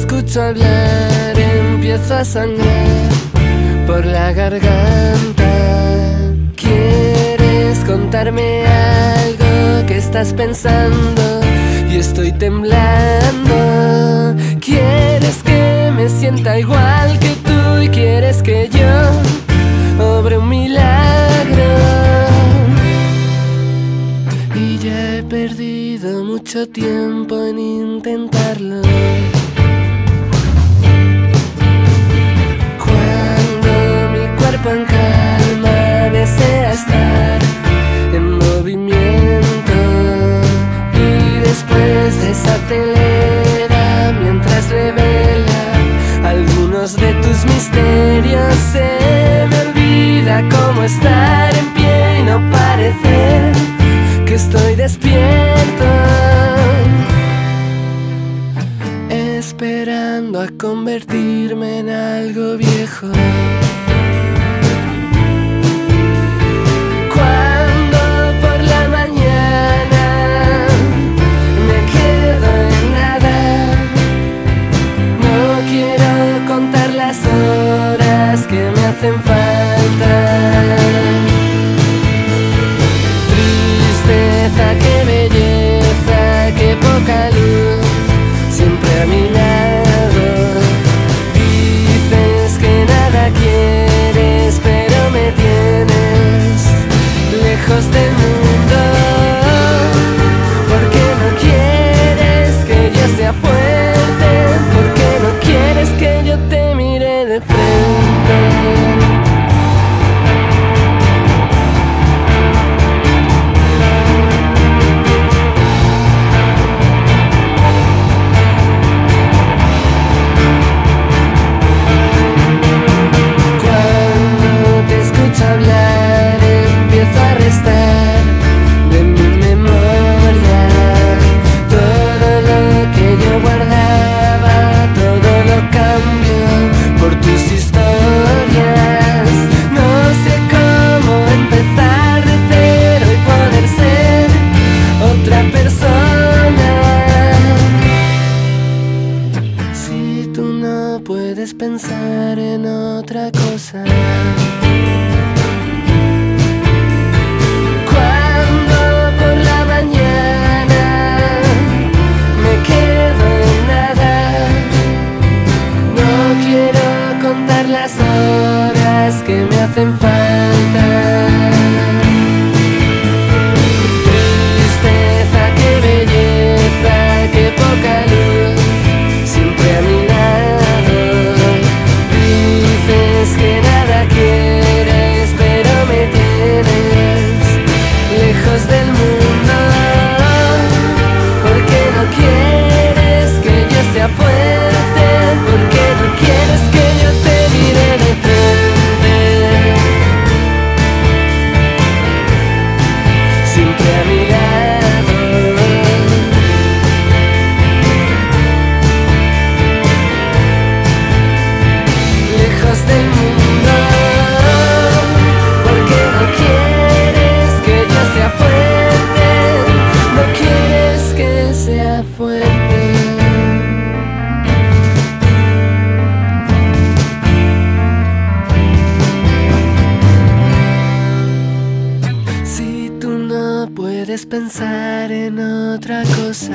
escucho hablar empiezo a sangrar por la garganta. ¿Quieres contarme algo que estás pensando? Y estoy temblando. ¿Quieres que me sienta igual que tú y quieres que yo obre un milagro? Y ya he perdido mucho tiempo en intentarlo. Mientras revela algunos de tus misterios. Se me olvida cómo estar en pie y no parecer que estoy despierto. Esperando a convertirme en algo viejo. Falta. Tristeza, qué belleza, qué poca luz, siempre a mi lado. Dices que nada quieres, pero me tienes lejos del mundo. Porque no quieres que yo sea fuerte, porque no quieres que yo te mire de frente. Pensar en otra cosa. Cuando por la mañana me quedo en nada, no quiero contar las horas que me hacen falta. puedes pensar en otra cosa.